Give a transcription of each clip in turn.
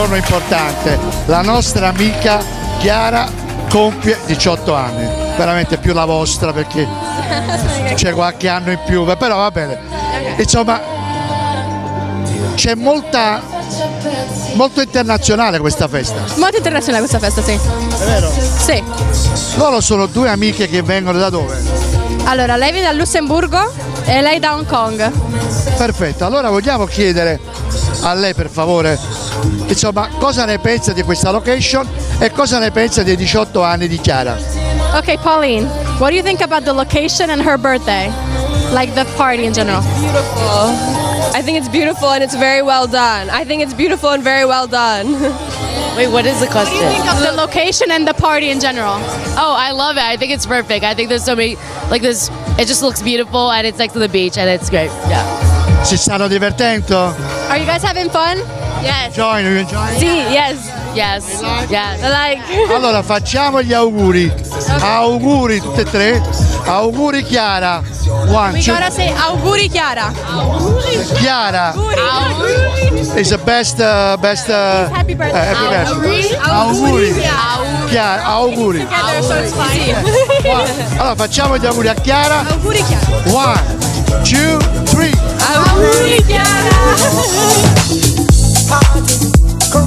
giorno importante, la nostra amica Chiara compie 18 anni, veramente più la vostra perché c'è qualche anno in più, però va bene. Insomma, c'è molta, molto internazionale questa festa. Molto internazionale questa festa, sì. È vero? Sì. Loro sono due amiche che vengono da dove? Allora, lei viene dal Lussemburgo e lei da Hong Kong. Perfetto, allora vogliamo chiedere a lei per favore, insomma, cosa ne pensa di questa location e cosa ne pensa dei 18 anni di Chiara? Okay, Pauline, what do you think about the location and her birthday? Like the party in general? Beautiful. I think it's beautiful and it's very well done. I think it's beautiful and very well done. Wait, what is the What do you question? think of the location and the party in general? Oh, I love it. I think it's perfect. I think there's so many, like this, it just looks beautiful and it's next to the beach and it's great. Yeah. Si stanno divertendo? Are you guys having fun? Yes. Join, you enjoy? See, yes. Yes. Yes. Like, Allora facciamo gli auguri. Auguri tutte e tre. Auguri Chiara. One, we two, gotta say auguri Chiara. Chiara is the best uh, best uh, Happy birthday. eh, happy birthday. Auguri. Chiara, auguri. Together, so it's fine. Allora facciamo gli auguri a Chiara. auguri Chiara. One, two, three. Auguri Chiara. Come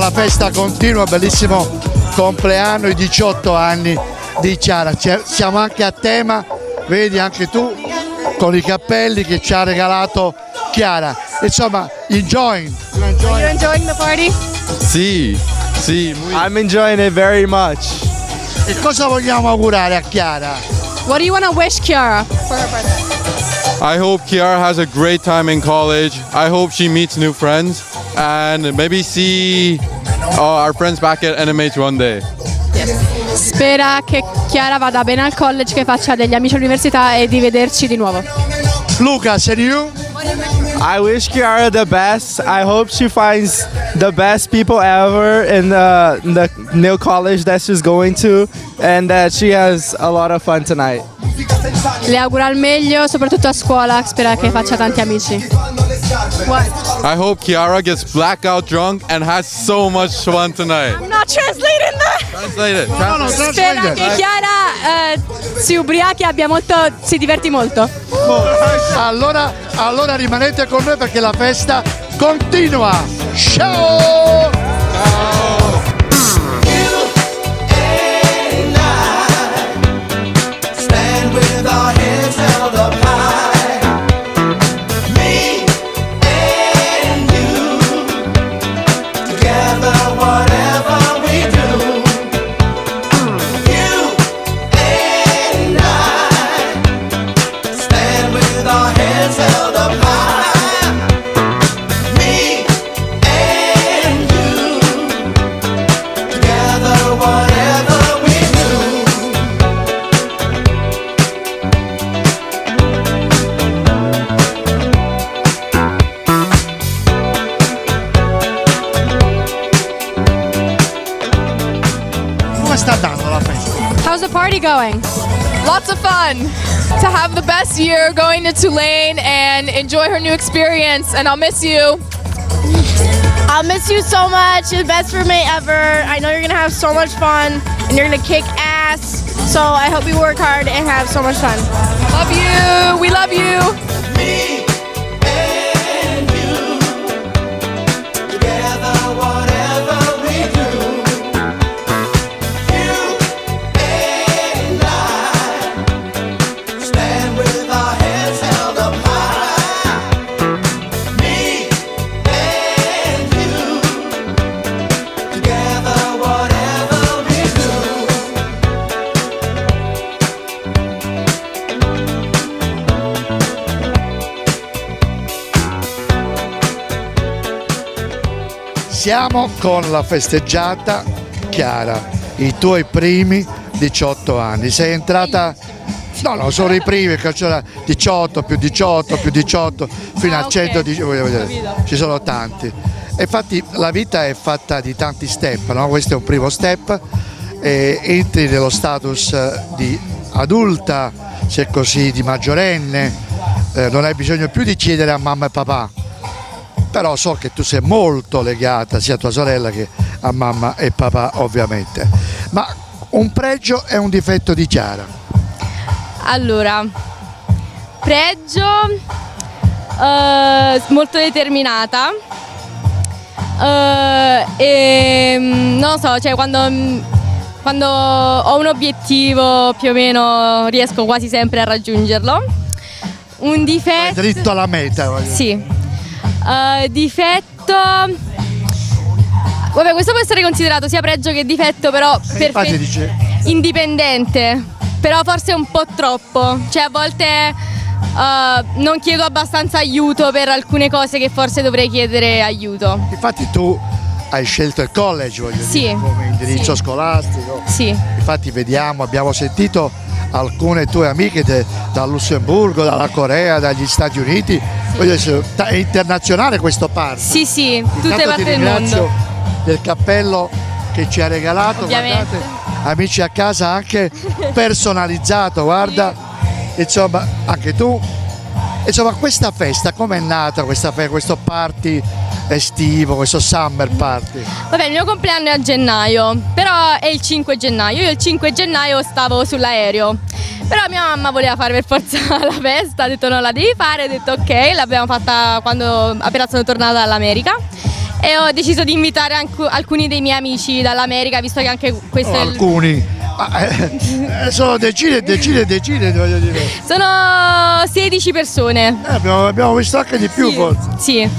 la festa continua, bellissimo compleanno, i 18 anni di Chiara. C'è- Siamo anche a tema, vedi anche tu, con i cappelli che ci ha regalato Chiara. Insomma, enjoying. Are you enjoying the party? Sì, sì, I'm enjoying it very much. E cosa vogliamo augurare a Chiara? What do you want to wish Chiara for her birthday? I hope Kiara has a great time in college. I hope she meets new friends and maybe see uh, our friends back at NMH one day. Spera che Chiara vada bene al college, che faccia degli amici all'università e di vederci di nuovo. Luca, sei you? I wish Kiara the best. I hope she finds the best people ever in the, in the new college that she's going to and that she has a lot of fun tonight. Le auguro il meglio, soprattutto a scuola, spera che faccia tanti amici. I hope Kiara gets blackout drunk and has so much fun tonight. I'm not translating that! Translate it. No, no, Spera translate che. Chiara eh, si ubriachi e abbia molto, si diverti molto. Allora, allora rimanete con noi perché la festa continua. Ciao! Going? Lots of fun. To have the best year going to Tulane and enjoy her new experience, and I'll miss you. I'll miss you so much. You're the best roommate ever. I know you're gonna have so much fun and you're gonna kick ass. So I hope you work hard and have so much fun. Love you. We love you. Siamo con la festeggiata Chiara, i tuoi primi 18 anni. Sei entrata, no, no, sono i primi, c'era 18 più 18 più 18 fino Ah, a ok. 110, voglio vedere. Capito. ci sono tanti. Infatti la vita è fatta di tanti step, no? questo è un primo step, entri nello status eh, di adulta, se così, di maggiorenne, eh, non hai bisogno più di chiedere a mamma e papà, però so che tu sei molto legata sia a tua sorella che a mamma e papà ovviamente. Ma un pregio e un difetto di Chiara. Allora, pregio eh, molto determinata. eh, e mm, non so, cioè quando, mm, quando ho un obiettivo più o meno riesco quasi sempre a raggiungerlo. Un Vai difetto. dritto alla meta. voglio. Sì. Eh, difetto. Vabbè, questo può essere considerato sia pregio che difetto, però perfe- dice, indipendente. Però forse un po' troppo. Cioè, a volte eh, non chiedo abbastanza aiuto per alcune cose che forse dovrei chiedere aiuto. infatti tu hai scelto il college, voglio Sì. dire, come indirizzo Sì. scolastico. Sì. Infatti vediamo, abbiamo sentito alcune tue amiche de- dal Lussemburgo, dalla Corea, dagli Stati Uniti. Ta- è internazionale questo party. Sì, sì, tutte Intanto ti parti del mondo. del cappello che ci ha regalato, Ovviamente. guardate, amici a casa anche personalizzato, guarda, insomma anche tu. Insomma questa festa, com'è nata questa questo party estivo, questo summer party? Vabbè, il mio compleanno è a gennaio, però è il 5 gennaio. Io il 5 gennaio stavo sull'aereo. Però mia mamma voleva fare per forza la festa, ha detto non la devi fare, ho detto ok, l'abbiamo fatta quando appena sono tornata dall'America. E ho deciso di invitare alcuni dei miei amici dall'America, visto che anche questo Oh, è il... alcuni, eh, eh, sono decine e decine e decine, voglio dire. Sono 16 persone. Eh, abbiamo, abbiamo visto anche di più Sì, forse. Sì.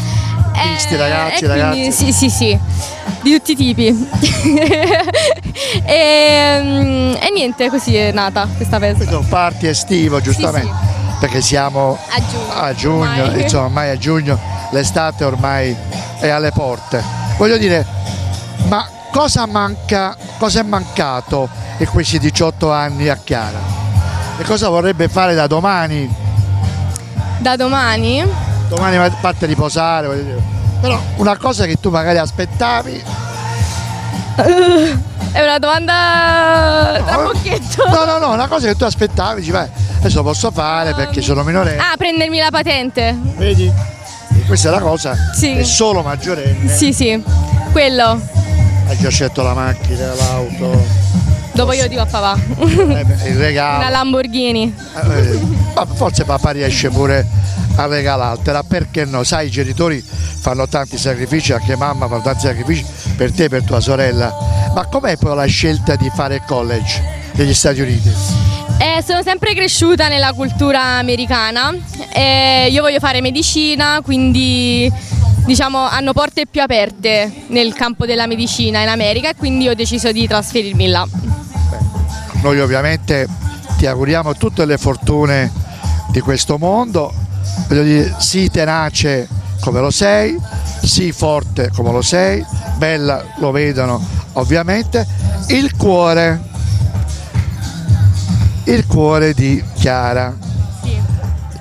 Visti, Eh, ragazzi, e quindi- ragazze. Sì, sì, sì. Di tutti i tipi. e, mm, e niente, così è nata questa festa. Un party estivo, giustamente, sì. perché siamo A giugno. a giugno, ormai. insomma, ormai a giugno, l'estate ormai è alle porte. Voglio dire, ma cosa manca, cosa è mancato in questi 18 anni a Chiara? E cosa vorrebbe fare da domani? Da domani? Domani a parte riposare, voglio dire. Però una cosa che tu magari aspettavi. È una domanda da No, bocchetto. No, no, no, una cosa che tu aspettavi, dici, beh, adesso lo posso fare perché sono minorenne. Ah, prendermi la patente. Vedi? Questa è la cosa. Sì. È solo maggiorenne. Sì, sì. Quello. Hai già scelto la macchina, l'auto, Dopo io dico a papà. eh beh, il regalo. Una Lamborghini. Eh, ma forse papà riesce pure a regalartela, perché no? Sai, i genitori fanno tanti sacrifici, anche mamma fa tanti sacrifici per te e per tua sorella. Ma com'è poi la scelta di fare il college negli Stati Uniti? Eh, sono sempre cresciuta nella cultura americana. Eh, io voglio fare medicina, quindi diciamo hanno porte più aperte nel campo della medicina in America e quindi ho deciso di trasferirmi là. Noi ovviamente ti auguriamo tutte le fortune di questo mondo, voglio dire, sii tenace come lo sei, sii forte come lo sei, bella lo vedono ovviamente, il cuore, il cuore di Chiara,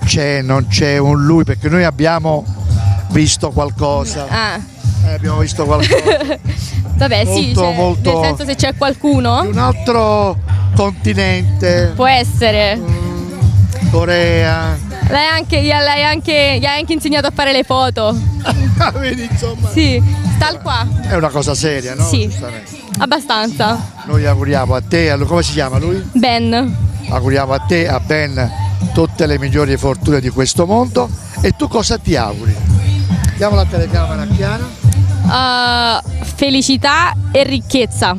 c'è, non c'è un lui, perché noi abbiamo visto qualcosa, Ah, eh, abbiamo visto qualcosa. vabbè, sì, Molto, cioè, molto- nel senso se c'è qualcuno. un altro continente, Può essere. Corea. Lei, anche, gli lei anche, gli ha anche insegnato a fare le foto. Vedi, insomma, Sì, sta qua. è una cosa seria, no? Sì. Abbastanza. Noi auguriamo a te, come si chiama lui? Ben. Auguriamo a te, a Ben, tutte le migliori fortune di questo mondo. E tu cosa ti auguri? Diamo la telecamera a Chiara, Uh, felicità e ricchezza.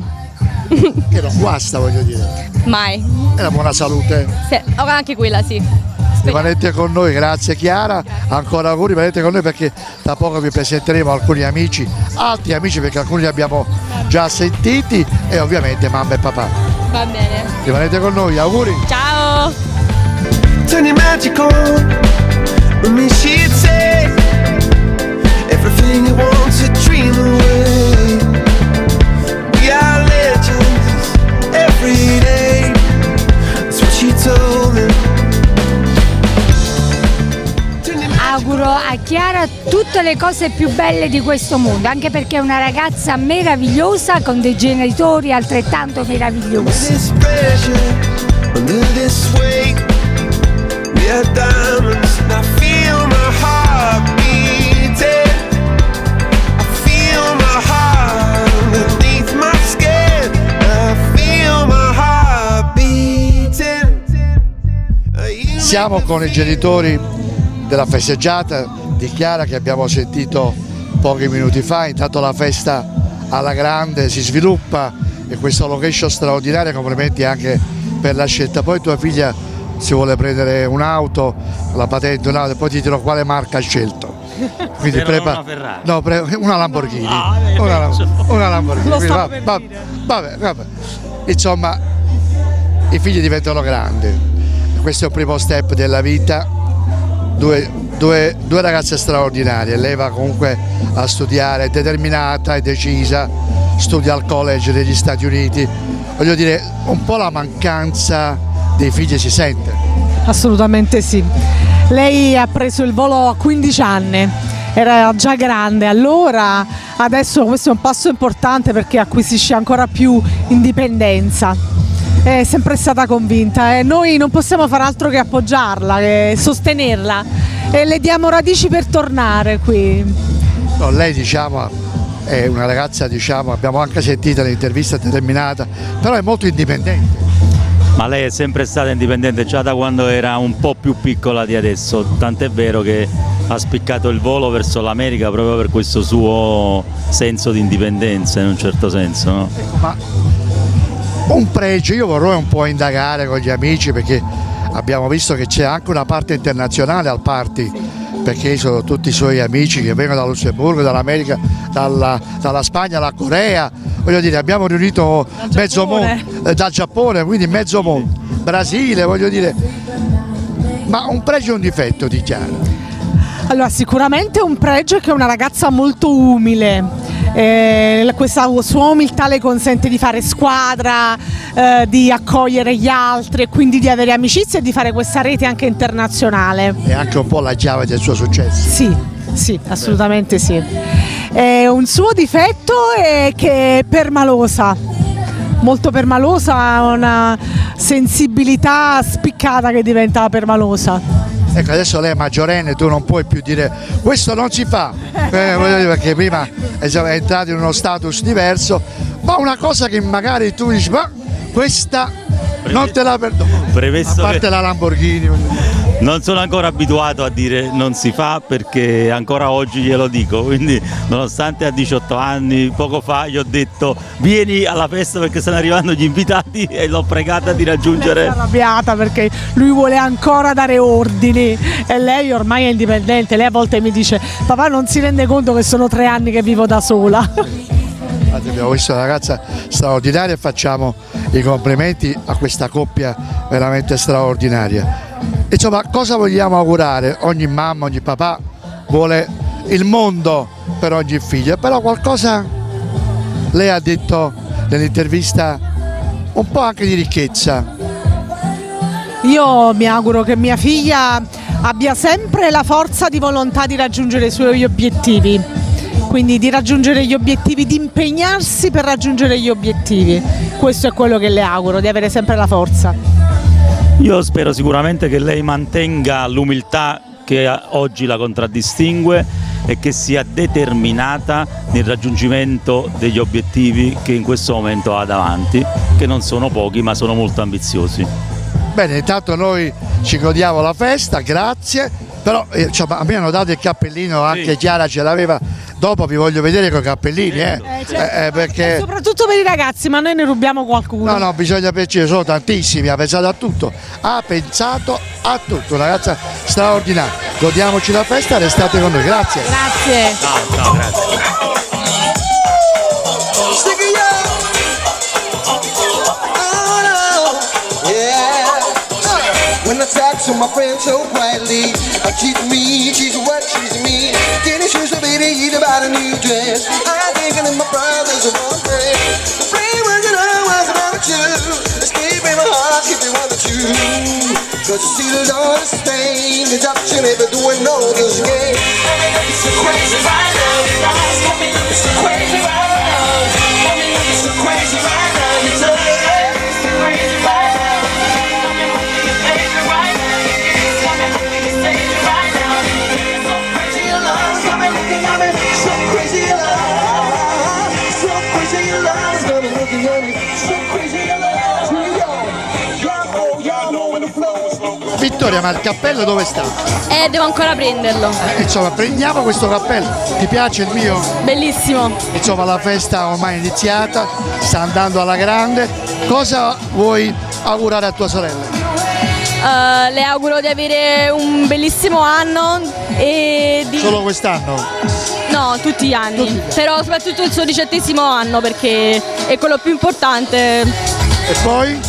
che non guasta, voglio dire. Mai. E la buona salute. Se- oh, anche quella, sì. Rimanete con noi, grazie Chiara, ancora auguri, rimanete con noi perché tra poco vi presenteremo alcuni amici, altri amici perché alcuni li abbiamo già sentiti e ovviamente mamma e papà. Va bene. Rimanete con noi, auguri! Ciao. Turn your magic on. With me, she'd say everything you want to dream away. Auguro a Chiara tutte le cose più belle di questo mondo, anche perché è una ragazza meravigliosa con dei genitori altrettanto meravigliosi. Siamo con i genitori della festeggiata di Chiara che abbiamo sentito pochi minuti fa, intanto la festa alla grande si sviluppa e questa location straordinaria, complimenti anche per la scelta. Poi tua figlia si vuole prendere un'auto, la patente, un'auto, poi ti dirò quale marca ha scelto. Quindi Spero prepa- una Ferrari. no, pre- una Lamborghini. Ah, eh, una, una Lamborghini. Lo Quindi stavo va- per va- vabbè, vabbè. Insomma, i figli diventano grandi. Questo è il primo step della vita. Due, due- due ragazze straordinarie. Lei va comunque a studiare, è determinata, è decisa, studia al college degli Stati Uniti. Voglio dire, un po' la mancanza dei figli si sente. Assolutamente sì. Lei ha preso il volo a 15 anni, era già grande allora, adesso questo è un passo importante perché acquisisce ancora più indipendenza. È sempre stata convinta e noi non possiamo fare altro che appoggiarla, che sostenerla e le diamo radici per tornare qui. No, lei diciamo è una ragazza, diciamo, abbiamo anche sentito l'intervista determinata, però è molto indipendente. Ma lei è sempre stata indipendente già da quando era un po' più piccola di adesso, tant'è vero che ha spiccato il volo verso l'America proprio per questo suo senso di indipendenza in un certo senso. no? Ma un pregio, io vorrei un po' indagare con gli amici perché abbiamo visto che c'è anche una parte internazionale al party, perché sono tutti i suoi amici che vengono da Lussemburgo, dall'America, dalla, dalla Spagna, dalla Corea, voglio dire abbiamo riunito mezzo mondo, eh, dal Giappone, quindi mezzo mondo, Brasile, voglio dire, ma un pregio e un difetto di Chiara. Allora, sicuramente un pregio è che è una ragazza molto umile. Eh, questa sua umiltà le consente di fare squadra, eh, di accogliere gli altri e quindi di avere amicizie e di fare questa rete anche internazionale. È anche un po' la chiave del suo successo. Sì, sì, assolutamente sì. Eh, un suo difetto è che è permalosa, molto permalosa, ha una sensibilità spiccata che diventa permalosa. Ecco, adesso lei è maggiorenne, tu non puoi più dire questo non si fa, Eh, perché prima è entrato in uno status diverso, ma una cosa che magari tu dici, ma questa non te la perdono. Premesso A parte che- la Lamborghini. Non sono ancora abituato a dire non si fa perché ancora oggi glielo dico, quindi nonostante a 18 anni, poco fa gli ho detto vieni alla festa perché stanno arrivando gli invitati e l'ho pregata di È raggiungere arrabbiata perché lui vuole ancora dare ordini e lei ormai è indipendente. Lei a volte mi dice: Papà non si rende conto che sono tre anni che vivo da sola. Abbiamo visto una ragazza straordinaria e facciamo i complimenti a questa coppia veramente straordinaria. Insomma, cosa vogliamo augurare? Ogni mamma, ogni papà vuole il mondo per ogni figlio, però qualcosa lei ha detto nell'intervista un po' anche di ricchezza. Io mi auguro che mia figlia abbia sempre la forza di volontà di raggiungere i suoi obiettivi. quindi di raggiungere gli obiettivi, di impegnarsi per raggiungere gli obiettivi. Questo è quello che le auguro, di avere sempre la forza. Io spero sicuramente che lei mantenga l'umiltà che oggi la contraddistingue e che sia determinata nel raggiungimento degli obiettivi che in questo momento ha davanti, che non sono pochi ma sono molto ambiziosi. Bene, intanto noi ci godiamo la festa, grazie. Però eh, cioè, a me hanno dato il cappellino, anche Chiara ce l'aveva. Dopo vi voglio vedere con i cappellini, eh. Eh, eh, perché Soprattutto per i ragazzi, ma noi ne rubiamo qualcuno. No, no, bisogna pensiero, sono tantissimi, ha pensato a tutto, ha pensato a tutto, una ragazza straordinaria. Godiamoci la festa, restate con noi, grazie. Grazie. Ciao, ciao, grazie. When I talk to my friends so quietly, I'm cheating me, she's what she's me. Getting shoes so baby, eat about a new dress. I'm thinking of my brothers and one friend. The brain was and I was about you. Escape in my heart, keep it one or two. Cause you see there's all the stain. There's option ever doing no this game. It's so crazy right now. Vittoria, ma il cappello dove sta? Eh, devo ancora prenderlo. Eh, insomma, prendiamo questo cappello. Ti piace il mio? Bellissimo. Insomma, la festa ormai è iniziata, sta andando alla grande. Cosa vuoi augurare a tua sorella? Eh, le auguro di avere un bellissimo anno e di... Solo quest'anno? No, tutti gli anni. Però soprattutto il suo diciottesimo anno perché è quello più importante. E poi?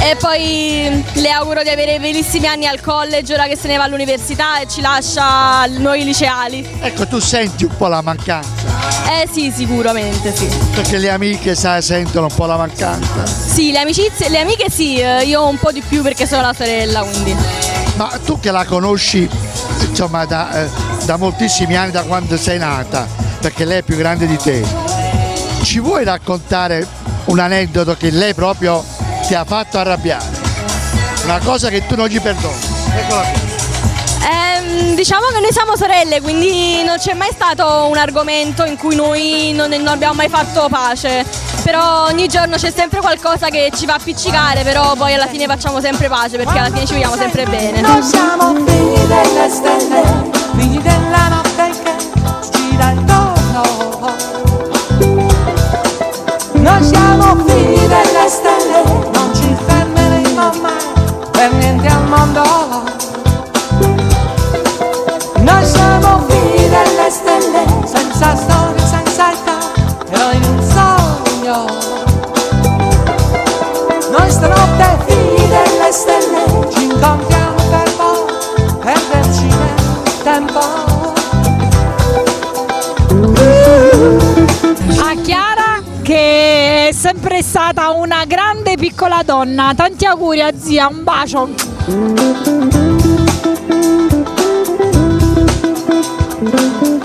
E poi le auguro di avere bellissimi anni al college ora che se ne va all'università e ci lascia noi liceali. Ecco, tu senti un po' la mancanza, Eh sì, sicuramente sì. perché le amiche, sai, sentono un po' la mancanza. Sì, le amicizie, le amiche sì, eh, io un po' di più perché sono la sorella, quindi. Ma tu che la conosci, insomma, da, eh, da moltissimi anni, da quando sei nata, perché lei è più grande di te, ci vuoi raccontare un aneddoto che lei proprio ti ha fatto arrabbiare? Una cosa che tu non gli perdoni. Eccola qui. Ehm, diciamo che noi siamo sorelle, quindi non c'è mai stato un argomento in cui noi non, non abbiamo mai fatto pace. Però ogni giorno c'è sempre qualcosa che ci fa appiccicare, però poi alla fine facciamo sempre pace perché alla fine ci vogliamo sempre bene. Noi siamo figli delle stelle, siamo figli delle stelle, non ci fermeremo mai per niente una grande piccola donna. Tanti auguri a zia, un bacio. Come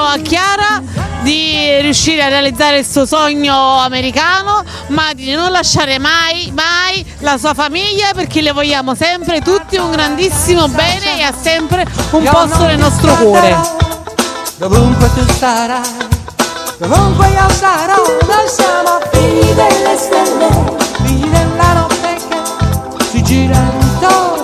Auguro a Chiara di riuscire a realizzare il suo sogno americano, ma di non lasciare mai, mai la sua famiglia perché le vogliamo sempre tutti un grandissimo bene e ha sempre un posto nel nostro cuore. Dovunque tu sarai, dovunque io sarò, noi siamo figli delle stelle, figli della notte che si gira intorno.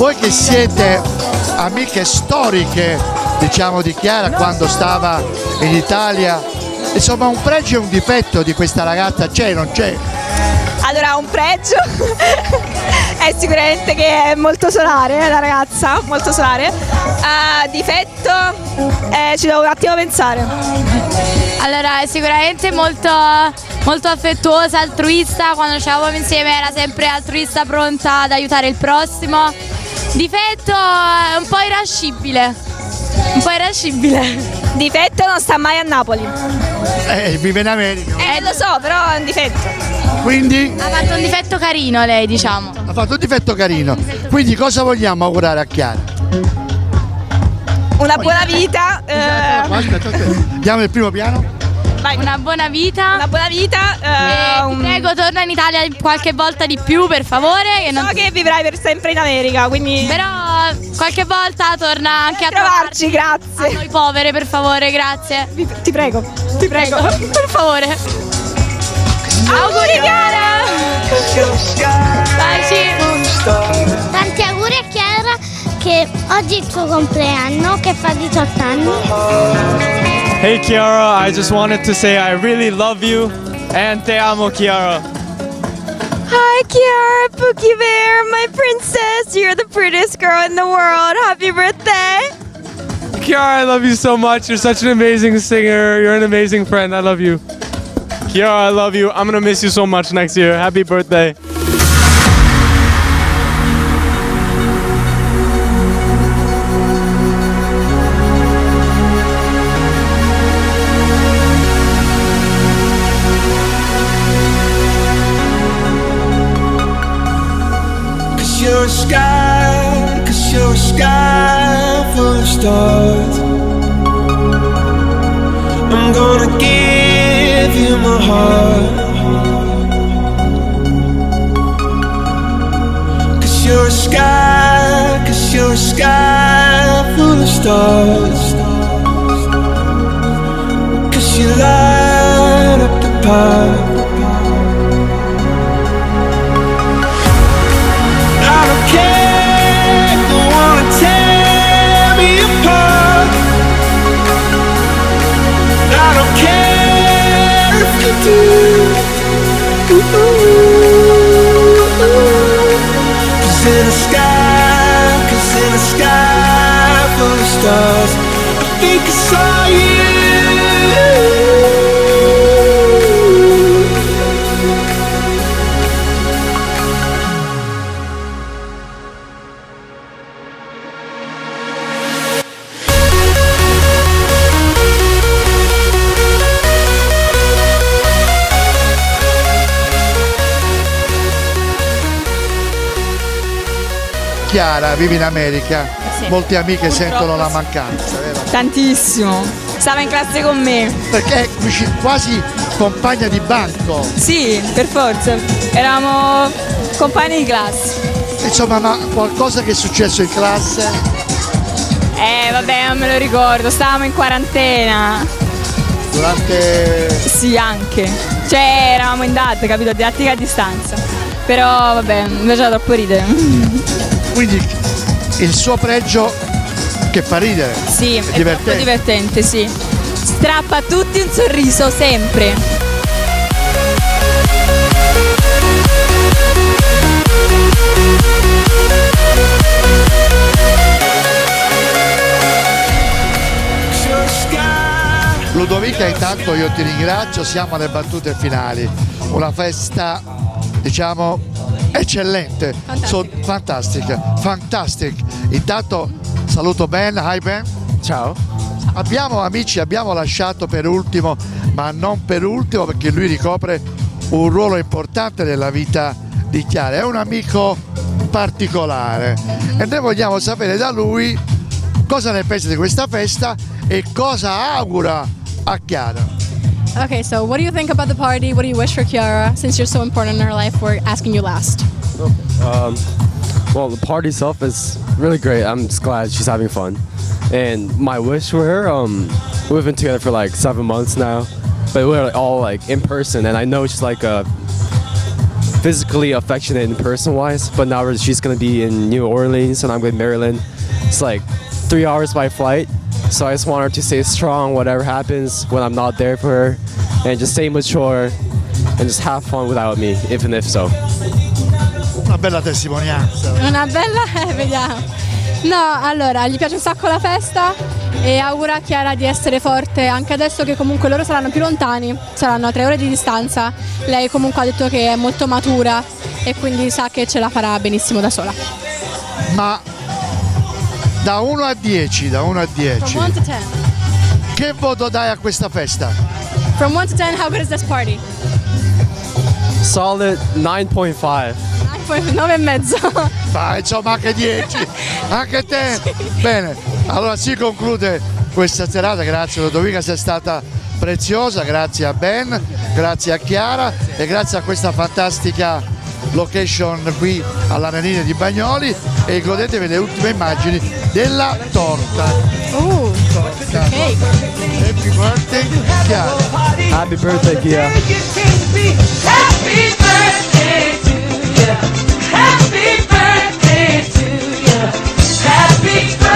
Voi che siete amiche storiche, diciamo, di Chiara quando stava in Italia, insomma un pregio e un difetto di questa ragazza c'è o non c'è? Allora, un pregio è sicuramente che è molto solare, è una ragazza molto solare. Eh, difetto, eh, ci devo un attimo pensare. Allora, è sicuramente molto, molto affettuosa, altruista, quando ci eravamo insieme era sempre altruista, pronta ad aiutare il prossimo. Difetto è un po' irascibile. Un po' irascibile. Difetto non sta mai a Napoli. Eh, vive in America. Eh, lo so, però è un difetto. Quindi Ha fatto un difetto carino lei, diciamo. ha fatto un difetto carino. Quindi cosa vogliamo augurare a Chiara? Una buona vita. eh. Andiamo nel primo piano? Una buona vita. Una buona vita. E ti prego, torna in Italia qualche volta di più, per favore. Che non... So che vivrai per sempre in America, quindi. Però qualche volta torna anche a trovarci, trovarci. A noi povere, per favore, grazie. ti prego, ti prego. per favore. Auguri cara! Baci! Tanti auguri a Chiara che oggi è il suo compleanno, che fa 18 anni. Hey Kiara, I just wanted to say I really love you and te amo Kiara. Hi, Kiara Pookie Bear, my princess. You're the prettiest girl in the world. Happy birthday. Kiara, I love you so much. You're such an amazing singer. You're an amazing friend. I love you. Kiara, I love you. I'm gonna miss you so much next year. Happy birthday. Sky, cause you're a sky full of stars. I'm gonna give you my heart. Cause you're a sky, cause you're a sky full of stars. Cause you light up the path. Vivi in America, Sì. molte amiche Purtroppo sentono la mancanza, vero? Tantissimo. Stava in classe con me. Perché è quasi compagna di banco. Sì, per forza. Eravamo compagni di classe. Insomma, ma qualcosa che è successo in classe? Eh, vabbè, non me lo ricordo. Stavamo in quarantena. Durante. Sì, anche. Cioè, eravamo in DAD, capito? Didattica a distanza. Però, vabbè, mi faceva troppo ridere. Quindi il suo pregio che fa ridere. Sì, è troppo divertente. divertente, sì. Strappa a tutti un sorriso, sempre. Ludovica, intanto io ti ringrazio, siamo alle battute finali. Una festa, diciamo, eccellente, So- fantastica, fantastic. Intanto saluto Ben, hi Ben. Ciao. Abbiamo amici, abbiamo lasciato per ultimo, ma non per ultimo perché lui ricopre un ruolo importante nella vita di Chiara, è un amico particolare e noi vogliamo sapere da lui cosa ne pensa di questa festa e cosa augura a Chiara. Okay, so what do you think about the party? What do you wish for Kiara? Since you're so important in her life, we're asking you last. Um, well, the party itself is really great. I'm just glad she's having fun. And my wish for her, um, we've been together for like seven months now, but we're all like in person, and I know she's like a physically affectionate and person wise. But now she's gonna be in New Orleans and I'm to Maryland. It's like three hours by flight. So I just want her to stay strong, whatever happens when I'm not there for her, and just stay mature and just have fun without me, even if so. Una bella testimonianza. Una bella, eh, vediamo. No, allora, gli piace un sacco la festa e augura a Chiara di essere forte anche adesso che comunque loro saranno più lontani, saranno a tre ore di distanza. Lei comunque ha detto che è molto matura e quindi sa che ce la farà benissimo da sola. Ma da 1 a 10, da 1 a 10. From 1 to 10. Che voto dai a questa festa? From 1 to 10, how good is this party? Solid 9.5. 9 e mezzo. Ma insomma anche 10, anche te. Bene, allora si conclude questa serata, grazie Lodovica, sei stata preziosa, grazie a Ben, grazie a Chiara e grazie a questa fantastica location qui all'Arenina di Bagnoli e godetevi le ultime immagini della torta. Oh, torta. Okay. Happy birthday Chiara. Happy birthday Chiara. Happy birthday to you. Happy birthday to you. Happy birthday.